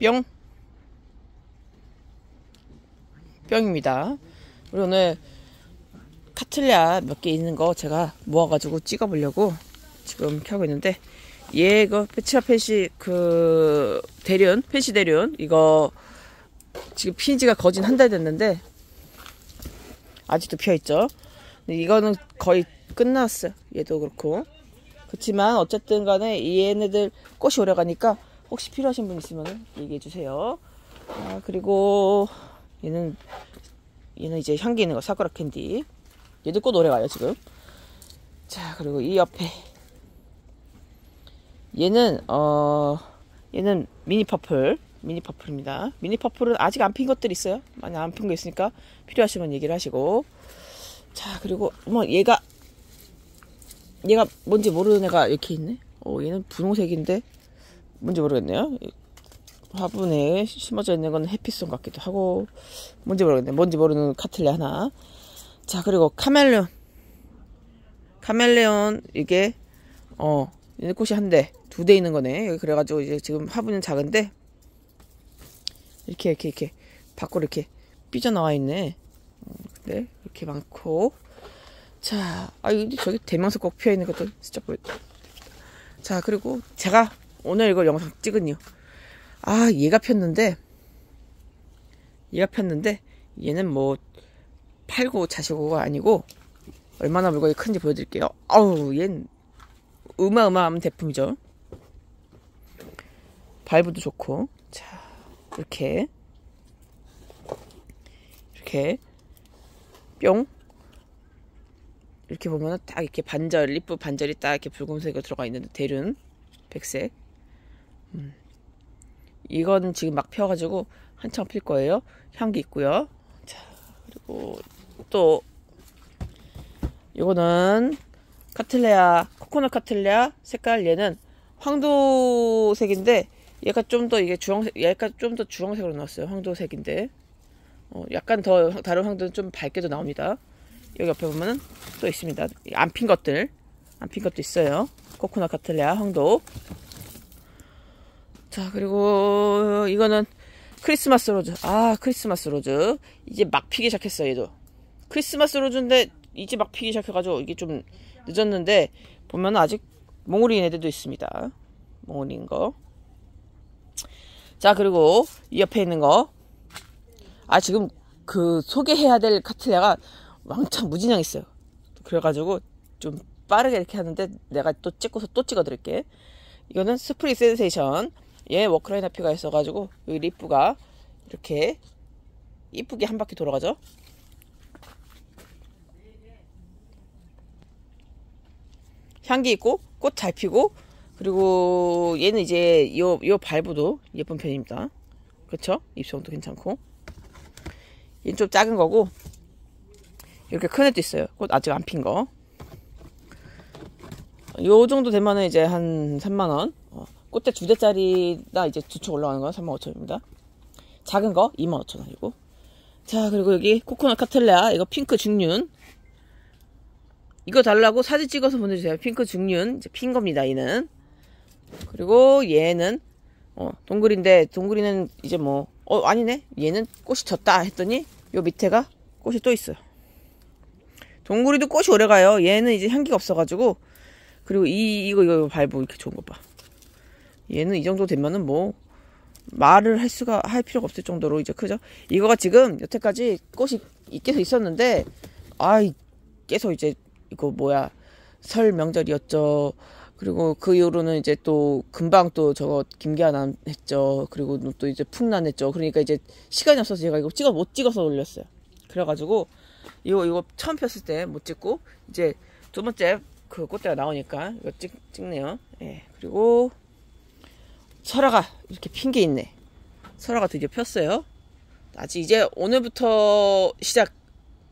뿅. 뿅입니다. 우리 오늘 카틀리아 몇개 있는 거 제가 모아가지고 찍어보려고 지금 켜고 있는데 얘그 페치라 펜시 그 대륜 펜시 대륜 이거 지금 핀 지가 거진 한 달 됐는데 아직도 피어있죠? 이거는 거의 끝났어요. 얘도 그렇고. 그렇지만 어쨌든 간에 얘네들 꽃이 오래 가니까 혹시 필요하신 분 있으면 얘기해 주세요. 아, 그리고 얘는 얘는 이제 향기 있는 거 사쿠라 캔디. 얘도 꽃 오래 가요 지금. 자 그리고 이 옆에. 얘는 어 얘는 Mini Purple Mini Purple입니다. Mini Purple은 아직 안 핀 것들이 있어요. 많이 안 핀 거 있으니까 필요하시면 얘기를 하시고. 자 그리고 뭐 얘가 얘가 뭔지 모르는 애가 이렇게 있네? 어 얘는 분홍색인데 뭔지 모르겠네요. 화분에 심어져 있는 건 해피송 같기도 하고 뭔지 모르겠네. 뭔지 모르는 카틀레 하나. 자 그리고 카멜레온. 카멜레온 이게 어 꽃이 한 대 두 대 있는 거네. 그래가지고 이제 지금 화분은 작은데 이렇게 이렇게 이렇게 밖으로 이렇게 삐져 나와 있네. 어, 네 이렇게 많고. 자, 아, 저기 대명석 꼭 피어 있는 것도 진짜 보여. 자, 그리고 제가 오늘 이걸 영상 찍은 이유. 아, 얘가 폈는데, 얘가 폈는데, 얘는 뭐, 팔고 자시고가 아니고, 얼마나 물건이 큰지 보여드릴게요. 아우, 얜 어마어마한 제품이죠. bulb도 좋고, 자, 이렇게, 이렇게, 뿅. 이렇게 보면은 딱 이렇게 반절, lip 반절이 딱 이렇게 붉은색으로 들어가 있는데, 대륜, 백색. 음. 이건 지금 막 펴가지고 한창 필 거예요. 향기 있고요. 자, 그리고 또, 이거는 카틀레야, 코코넛 카틀레야 색깔 얘는 황도색인데, 얘가 좀 더 이게 주황색, 얘가 좀 더 주황색으로 나왔어요. 황도색인데. 어, 약간 더 다른 황도는 좀 밝게도 나옵니다. 여기 옆에 보면은 또 있습니다. 안 핀 것들. 안 핀 것도 있어요. 코코넛 카틀레야 황도. 자, 그리고 이거는 Christmas Rose. 아, Christmas Rose. 이제 막 피기 시작했어요, 얘도. Christmas Rose인데 이제 막 피기 시작해가지고 이게 좀 늦었는데 보면 아직 몽우리인 애들도 있습니다. 몽우리인 거. 자, 그리고 이 옆에 있는 거. 아, 지금 그 소개해야 될 카틀레야가 왕창 무진장 있어요. 그래가지고 좀 빠르게 이렇게 하는데 내가 또 찍고서 또 찍어드릴게. 이거는 Spring Sensation. 얘 Walkeriana 피가 있어가지고 여기 lip가 이렇게 이쁘게 한 바퀴 돌아가죠. 향기 있고 꽃 잘 피고 그리고 얘는 이제 요, 요 발부도 예쁜 편입니다. 그쵸? 입성도 괜찮고 얘는 좀 작은 거고 이렇게 큰 애도 있어요. 꽃 아직 안 핀 거. 요 정도 되면은 이제 한 3만 원. 어, 꽃대 두 대짜리나 이제 두촉 올라가는 건 35,000원입니다. 작은 거 25,000원이고. 자, 그리고 여기 코코넛 카틀레아. 이거 핑크 중륜. 이거 달라고 사진 찍어서 보내주세요. 핑크 중륜. 이제 핀 겁니다, 얘는. 그리고 얘는, 어, 동굴인데, 동굴이는 이제 뭐, 어, 아니네. 얘는 꽃이 졌다 했더니, 요 밑에가 꽃이 또 있어요. 동굴이도 꽃이 오래 가요. 얘는 이제 향기가 없어가지고. 그리고 이, 이거, 이거 발부 이렇게 좋은 거 봐. 얘는 이 정도 되면은 뭐, 말을 할 수가, 할 필요가 없을 정도로 이제 크죠? 이거가 지금 여태까지 꽃이 계속 있었는데, 아이, 계속 이제, 이거 뭐야, 설 명절이었죠. 그리고 그 이후로는 이제 또 금방 또 저거 김기아난 했죠. 그리고 또 이제 풍난 했죠. 그러니까 이제 시간이 없어서 제가 이거 찍어 못 찍어서 올렸어요. 그래가지고 이거 이거 처음 폈을 때 못 찍고 이제 두 번째 그 꽃대가 나오니까 이거 찍 찍네요. 예. 그리고 설화가 이렇게 핀 게 있네. 설화가 드디어 폈어요. 아직 이제 오늘부터 시작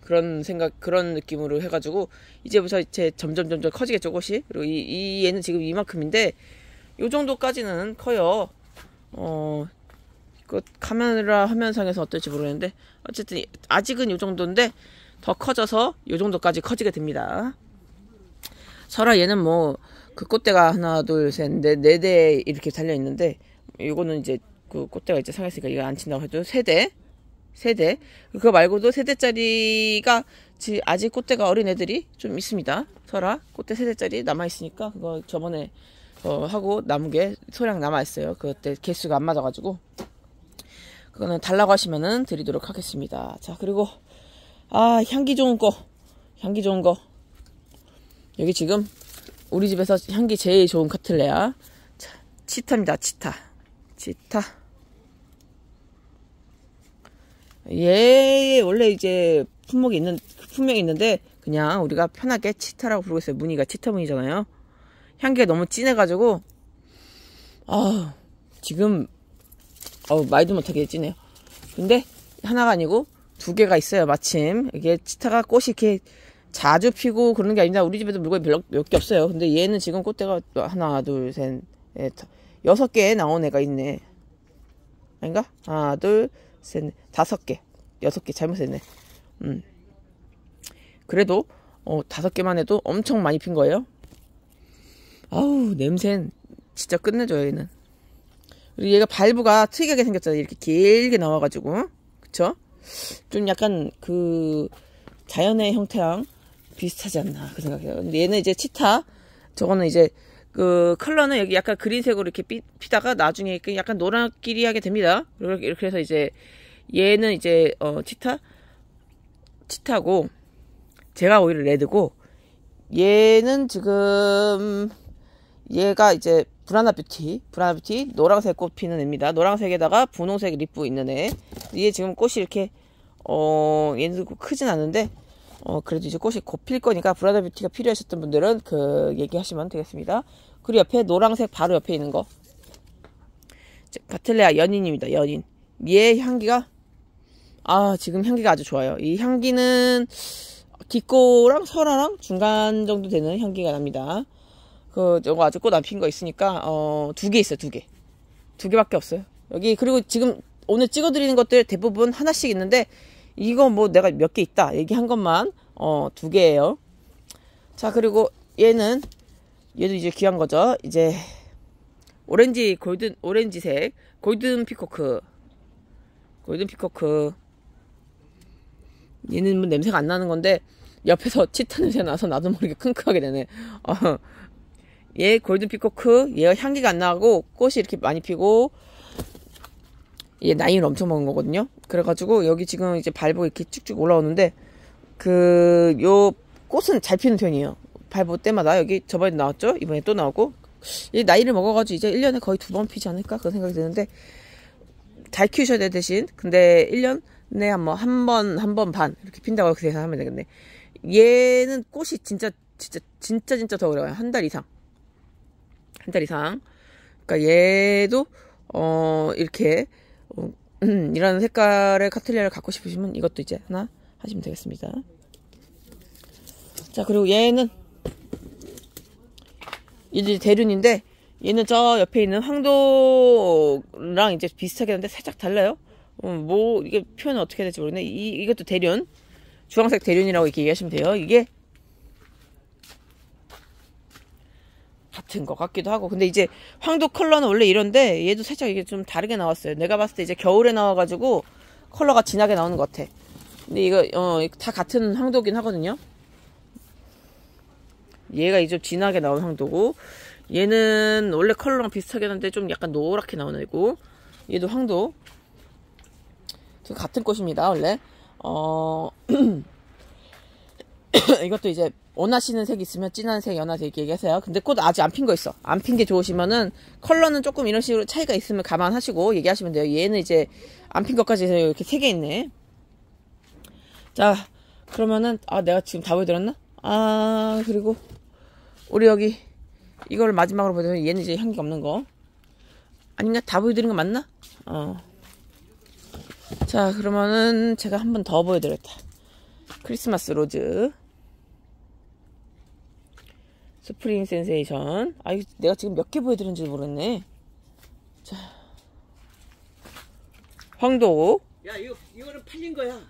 그런 생각 그런 느낌으로 해가지고 이제부터 이제 점점 점점 커지겠죠 꽃이 그리고 이, 이 얘는 지금 이만큼인데 요 정도까지는 커요 어 그 카메라 화면상에서 어떨지 모르겠는데 어쨌든 아직은 요 정도인데 더 커져서 요 정도까지 커지게 됩니다 설아 얘는 뭐 그 꽃대가 하나 둘셋넷네 대 이렇게 달려 있는데 요거는 이제 그 꽃대가 이제 상했으니까 이거 안 친다고 해도 세 대 세 대 그거 말고도 세 대짜리가 지- 아직 꽃대가 어린 애들이 좀 있습니다. 설아 꽃대 세 대짜리 남아 있으니까 그거 저번에 어, 하고 남은 게 소량 남아 있어요. 그때 개수가 안 맞아가지고 그거는 달라고 하시면은 드리도록 하겠습니다. 자 그리고 아 향기 좋은 거 향기 좋은 거 여기 지금 우리 집에서 향기 제일 좋은 카틀레아 자, 치타입니다. 치타 치타 얘 원래 이제 품목이 있는 품명이 있는데 그냥 우리가 편하게 치타라고 부르고 있어요. 무늬가 치타 무늬잖아요. 향기가 너무 진해가지고 아 지금 어 말도 못하게 진해요. 근데 하나가 아니고 두 개가 있어요. 마침 이게 치타가 꽃이 이렇게 자주 피고 그러는 게 아니라 우리 집에도 물건이 별로 몇 개 없어요. 근데 얘는 지금 꽃대가 하나, 둘, 셋, 넷, 다- 여섯 개 나온 애가 있네. 아닌가? 하나, 둘, 셋, 넷, 다섯 개, 여섯 개 잘못했네. 음. 그래도 어 다섯 개만 해도 엄청 많이 핀 거예요. 아우 냄새는 진짜 끝내줘요 얘는. 그리고 얘가 발부가 특이하게 생겼잖아요. 이렇게 길게 나와가지고 그쵸? 좀 약간 그 자연의 형태랑 비슷하지 않나 그 생각해요. 얘는 이제 치타 저거는 이제 그 컬러는 여기 약간 green색으로 이렇게 피, 피다가 나중에 그 약간 노랗기리하게 됩니다. 이렇게 해서 이제 얘는 이제 어 치타 치타고 쟤가 오히려 red고 얘는 지금 얘가 이제 Burana Beauty Burana Beauty 노란색 꽃 피는 애입니다. 노란색에다가 분홍색 lip 있는 애. 얘 지금 꽃이 이렇게 어 얘는 크진 않은데 어 그래도 이제 꽃이 곧 필 거니까 브라나 뷰티가 필요하셨던 분들은 그 얘기하시면 되겠습니다. 그리고 옆에 노란색 바로 옆에 있는 거 바틀레아 연인입니다. 연인. 얘 향기가 아 지금 향기가 아주 좋아요. 이 향기는 뒷고랑 설화랑 중간 정도 되는 향기가 납니다. 그 저거 아직 꽃 안 핀 거 있으니까 어 두 개 있어요 두 개. 두 개밖에 없어요. 여기 그리고 지금 오늘 찍어드리는 것들 대부분 하나씩 있는데 이거 뭐 내가 몇 개 있다 얘기한 것만 어 두 개예요. 자 그리고 얘는 얘도 이제 귀한 거죠. 이제 오렌지 golden 오렌지색 Golden Peacock Golden Peacock 얘는 뭐 냄새가 안 나는 건데 옆에서 치타 냄새 나서 나도 모르게 킁킁하게 되네. 어, 얘 골든 피코크 얘가 향기가 안 나고 꽃이 이렇게 많이 피고 얘 나이를 엄청 먹은 거거든요. 그래가지고 여기 지금 이제 발보 이렇게 쭉쭉 올라오는데 그 요 꽃은 잘 피는 편이에요. 발보 때마다 여기 저번에 나왔죠. 이번에 또 나오고 얘 나이를 먹어가지고 이제 1년에 거의 두 번 피지 않을까 그런 생각이 드는데 잘 키우셔야 돼 대신 근데 1년에 한뭐한번 한 번 반 이렇게 핀다고 계산하면 되겠네. 얘는 꽃이 진짜 진짜 진짜 진짜 더 어려워요. 한 달 이상. 한 달 이상. 그러니까 얘도 어 이렇게 이런 색깔의 카틀리아를 갖고 싶으시면 이것도 이제 하나 하시면 되겠습니다. 자 그리고 얘는 이제 대륜인데 얘는 저 옆에 있는 황도랑 이제 비슷하게 하는데 살짝 달라요. 어, 뭐 이게 표현을 어떻게 해야 될지 모르겠네. 이 이것도 대륜 주황색 대륜이라고 이렇게 얘기하시면 돼요. 이게 같은 것 같기도 하고. 근데 이제 황도 컬러는 원래 이런데 얘도 살짝 이게 좀 다르게 나왔어요. 내가 봤을 때 이제 겨울에 나와가지고 컬러가 진하게 나오는 것 같아. 근데 이거 어, 다 같은 황도긴 하거든요. 얘가 이제 좀 진하게 나온 황도고 얘는 원래 컬러랑 비슷하긴 한데 좀 약간 노랗게 나오는 애고 얘도 황도. 두 같은 꽃입니다 원래. 어 이것도 이제 원하시는 색 있으면 진한 색, 연한 색 얘기하세요. 근데 꽃 아직 안 핀 거 있어. 안 핀 게 좋으시면은 컬러는 조금 이런 식으로 차이가 있으면 감안하시고 얘기하시면 돼요. 얘는 이제 안 핀 것까지 해서 이렇게 세 개 있네. 자, 그러면은 아 내가 지금 다 보여드렸나? 아 그리고 우리 여기 이걸 마지막으로 보여드리면 얘는 이제 향기 없는 거. 아닌가? 다 보여드린 거 맞나? 어. 자 그러면은 제가 한 번 더 보여드렸다. Christmas Rose. Spring Sensation. 아, 이 내가 지금 몇 개 보여드렸는지 모르겠네. 자. 황도. 야 이거 이거는 팔린 거야.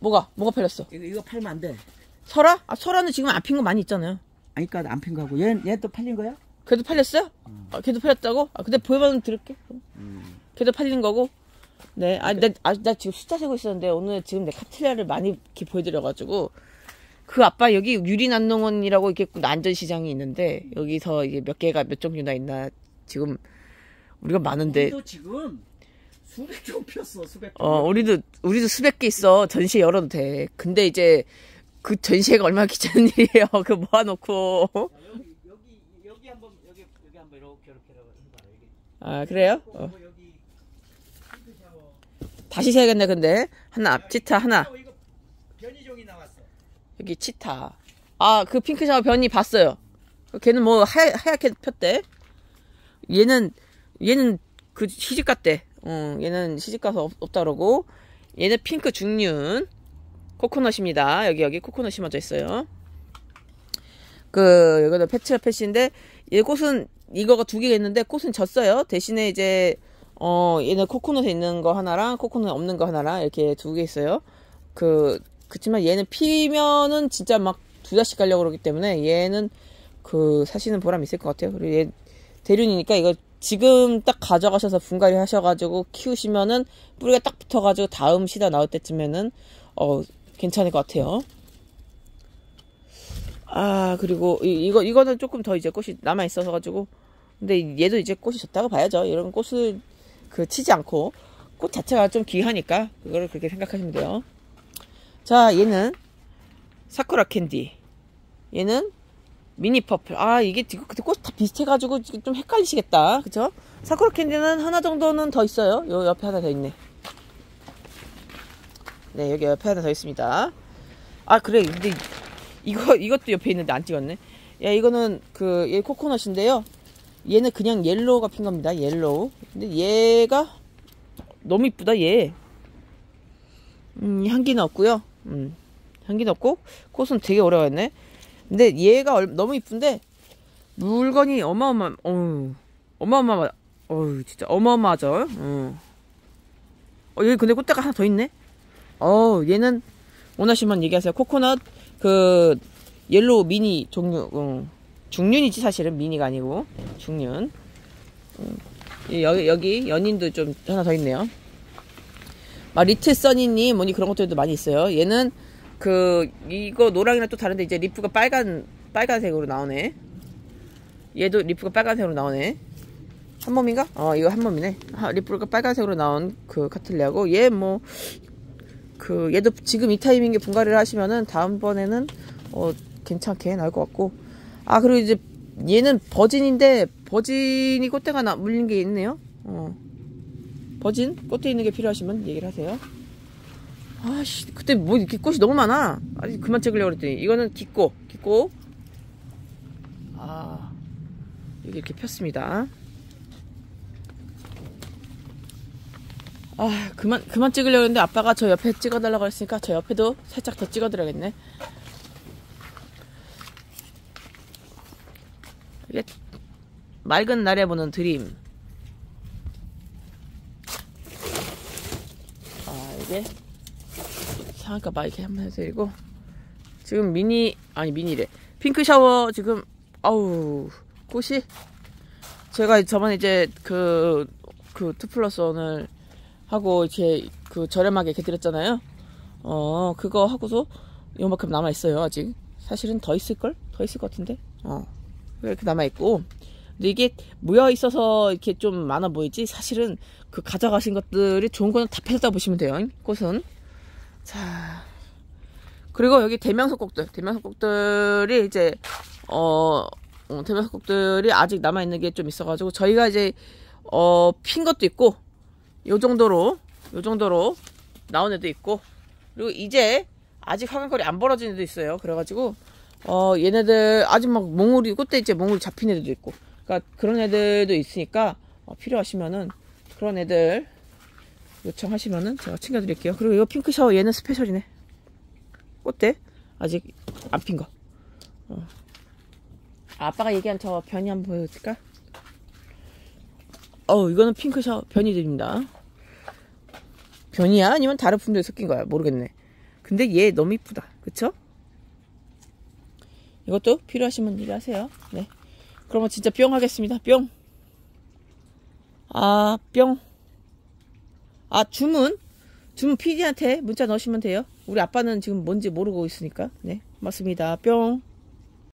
뭐가? 뭐가 팔렸어? 이거 이거 팔면 안 돼. 설아? 아, 설아는 지금 안 핀 거 많이 있잖아요. 아니 그러니까 안 핀 거고 얘 얘또 팔린 거야? 걔도 팔렸어요? 아, 걔도 팔렸다고? 아, 근데 보여봐도 들을게. 걔도 팔리는 거고. 네. 아, 나, 아, 나 지금 숫자 세고 있었는데 오늘 지금 내 카틀리아를 많이 이렇게 보여드려가지고 그 아빠 여기 유리난농원이라고 이렇게 난전시장이 있는데 여기서 이게 몇 개가 몇 종류나 있나 지금 우리가 많은데 우리도 지금 수백 종 폈어 수백 종. 어 우리도 우리도 수백 개 있어 전시회 열어도 돼. 근데 이제 그 전시회가 얼마나 귀찮은 일이에요. 그 모아놓고 자, 여기 여기 여기 한번 여기 여기 한번 이렇게 이렇게 해봐 여기. 아 그래요? 꼭 어. 뭐. 다시 세야겠네 근데 하나 치타 하나 샤워 이거 변이종이 나왔어. 여기 치타. 아 그 핑크 샤워 변이 봤어요. 걔는 뭐 하얗, 하얗게 폈대. 얘는 얘는 그 시집 갔대. 어 얘는 시집 가서 없, 없다 그러고. 얘는 핑크 중륜. 코코넛입니다. 여기 여기 코코넛 심어져 있어요. 그 여기도 패치라 패치인데 얘 꽃은 이거가 두 개가 있는데 꽃은 졌어요. 대신에 이제 어 얘는 코코넛에 있는 거 하나랑 코코넛 없는 거 하나랑 이렇게 두 개 있어요. 그 그렇지만 얘는 피면은 진짜 막두 달씩 가려고 그러기 때문에 얘는 그 사시는 보람 있을 것 같아요. 그리고 얘 대륜이니까 이거 지금 딱 가져가셔서 분갈이 하셔가지고 키우시면은 뿌리가 딱 붙어가지고 다음 시다 나올 때쯤에는 어 괜찮을 것 같아요. 아 그리고 이, 이거 이거는 조금 더 이제 꽃이 남아 있어서 가지고 근데 얘도 이제 꽃이 졌다고 봐야죠. 이런 꽃을 그 치지 않고 꽃 자체가 좀 귀하니까 그거를 그렇게 생각하시면 돼요. 자, 얘는 사쿠라 캔디. 얘는 Mini Purple. 아, 이게 그때 꽃 다 비슷해가지고 좀 헷갈리시겠다. 그쵸? Sakura Candy는 하나 정도는 더 있어요. 요 옆에 하나 더 있네. 네, 여기 옆에 하나 더 있습니다. 아, 그래. 근데 이거, 이것도 옆에 있는데 안 찍었네. 야, 이거는 그, 얘 코코넛인데요. 얘는 그냥 yellow가 핀 겁니다. yellow. 근데 얘가 너무 이쁘다, 얘. 음, 향기는 없고요. 음, 향기는 없고 꽃은 되게 갔네. 근데 얘가 얼- 너무 이쁜데 물건이 어마어마, 어우, 어마어마, 어우, 진짜 어마어마하죠. 어. 어, 여기 근데 꽃대가 하나 더 있네. 어, 얘는 원하시면 얘기하세요. 코코넛 그 yellow 미니 종류, 어, 중륜이지 사실은 미니가 아니고 중륜. 음, 여기 여기 연인도 좀 하나 더 있네요. 막 리틀 써니님 뭐니 그런 것들도 많이 있어요. 얘는 그 이거 노랑이랑 또 다른데 이제 리프가 빨간 빨간색으로 나오네. 얘도 리프가 빨간색으로 나오네. 한 몸인가? 어 이거 한 몸이네. 아, 리프가 빨간색으로 나온 그 카틀리하고 얘 뭐 그 얘도 지금 이 타이밍에 분갈이를 하시면은 다음번에는 어 괜찮게 나올 것 같고 아 그리고 이제 얘는 버진인데 버진이 꽃대가 나 물린 게 있네요. 어. 버진 꽃대 있는 게 필요하시면 얘기를 하세요. 아씨 그때 뭐 이렇게 꽃이 너무 많아. 아직 그만 찍으려고 그랬더니 이거는 기꼬 기꼬. 아 여기 이렇게 폈습니다. 아 그만 그만 찍으려고 했는데 아빠가 저 옆에 찍어달라고 했으니까 저 옆에도 살짝 더 찍어드려야겠네. 이게 맑은 날에 보는 드림. 아 이게 상한가 마이크 한번 해드리고 지금 미니 아니 미니래 핑크 샤워 지금 아우 꽃이 제가 저번에 이제 그 그 투 플러스 원을 하고 이렇게 그 저렴하게 이렇게 드렸잖아요. 어 그거 하고서 요만큼 남아 있어요 아직. 사실은 더 있을 걸? 더 있을 것 같은데. 어 이렇게 남아 있고. 근데 이게 모여 있어서 이렇게 좀 많아 보이지 사실은 그 가져가신 것들이 좋은 거는 다 펴졌다 보시면 돼요. 꽃은. 자. 그리고 여기 대명석곡들, 대명석곡들이 이제 어, 어 대명석곡들이 아직 남아 있는 게 좀 있어가지고 저희가 이제 어 핀 것도 있고 요 정도로 요 정도로 나온 애도 있고 그리고 이제 아직 화강거리 안 벌어진 애도 있어요. 그래가지고 어 얘네들 아직 막 몽울이 꽃대 이제 몽울이 잡힌 애들도 있고 그러니까 그런 애들도 있으니까 어, 필요하시면은 그런 애들 요청하시면은 제가 챙겨드릴게요. 그리고 이거 핑크 샤워 얘는 스페셜이네. 꽃대 아직 안 핀 거. 어. 아, 아빠가 얘기한 저 변이 한번 보여줄까? 어 이거는 핑크 샤워 변이들입니다. 변이야 아니면 다른 품종이 섞인 거야 모르겠네. 근데 얘 너무 이쁘다. 그쵸? 이것도 필요하시면 얘기하세요. 네. 그러면 진짜 뿅 하겠습니다. 뿅. 아, 뿅. 아, 주문. 주문 PD한테 문자 넣으시면 돼요. 우리 아빠는 지금 뭔지 모르고 있으니까. 네. 고맙습니다. 뿅.